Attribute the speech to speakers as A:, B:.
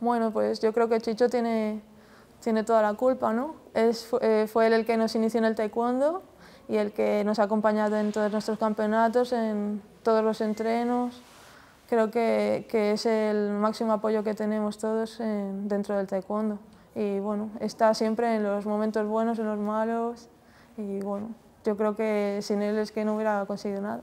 A: Bueno, pues yo creo que Chicho tiene, tiene toda la culpa, ¿no? Es, eh, fue él el que nos inició en el taekwondo y el que nos ha acompañado en todos nuestros campeonatos, en todos los entrenos. Creo que, que es el máximo apoyo que tenemos todos dentro del taekwondo. Y bueno, está siempre en los momentos buenos, en los malos. Y bueno, yo creo que sin él es que no hubiera conseguido nada.